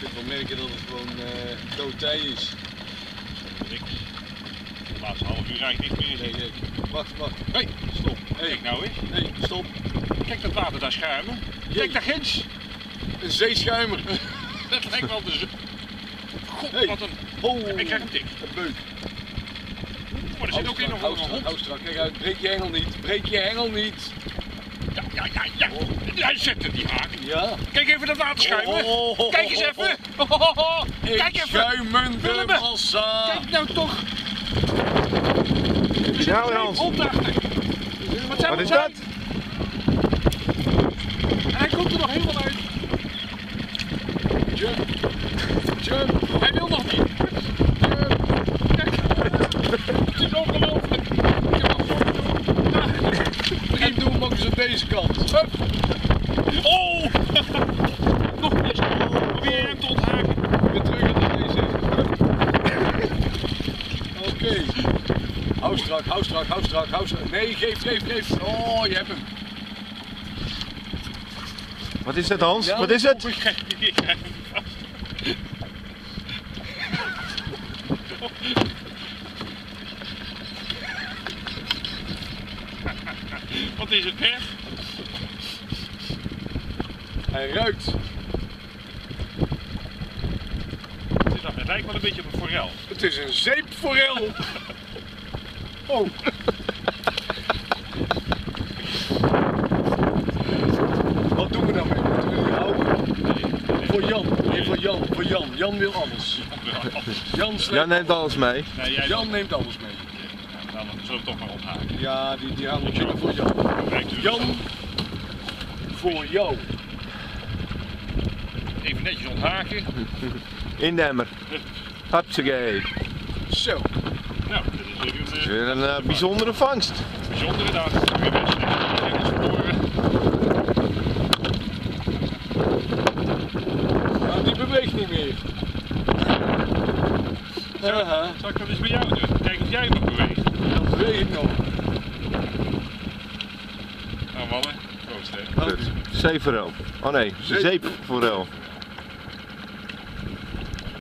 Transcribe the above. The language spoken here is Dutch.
kunt wel merken dat het gewoon dood tij is. Ik, de laatste half uur eigenlijk niks meer Nee, nee. Wacht, wacht. Hé, stop. Hey. Kijk nou eens. Nee, stop. Kijk dat water daar schuimen. Jee. Kijk daar ginds. Een zeeschuimer. Dat lijkt wel de. God, Hey. wat een... Oh, Ik krijg een tik. een beuk. Maar er zit ook in nog een strak, hond. hou strak. Kijk uit, breek je hengel niet. Breek je hengel niet. Ja, ja, ja, ja. Hij zet er die haak. Ja. Kijk even dat water schuimen. Oh, oh, Kijk eens oh, even. Ik Kijk even. Schuimende Willem. massa. Kijk nou toch. Nou Hans, Hond achter. Wat zijn wat we is zijn? dat? En hij komt er nog helemaal uit. Jump. Jump. Hij wil nog niet. Kijk. Het is ongelooflijk. Ik heb al voor- En doe hem ook eens aan deze kant. Hup. Oh! Nog eens. Probeer hem te onthaken. Weer terug aan deze. Oké. Hou strak, hou strak, hou strak, hou strak. Nee, geef, geef, geef. Oh, je hebt hem. Wat is het Hans? Ja, Wat is het? Ik krijg ik krijg hem vast. Wat is het, Bert? Hij ruikt. Het, is, het lijkt wel een beetje op een forel. Het is een zeepforel. Oh. Wat doen we nou mee? Moeten we die houden? Voor Jan. Nee, voor Jan. Voor Jan. Jan wil alles. Jan, Jan neemt alles mee. Nee, Jan neemt alles mee. Nou, dan zullen we toch maar onthaken. Ja, die, die gaan we voor dus Jan, voor jou. Even netjes onthaken. In de emmer. Hupsakee. Zo. Nou, dit is weer een eh, weer een eh, bijzondere vangst. bijzondere dag. Weer best. Nou, die beweegt niet meer. Haha, Zal ik dat eens bij jou doen? Kijk of jij nog beweegt. Dat beweegt nog. Nou, mannen. Proost, hè. Goed. Zeeforel. Oh nee, Zeep. zeepforel.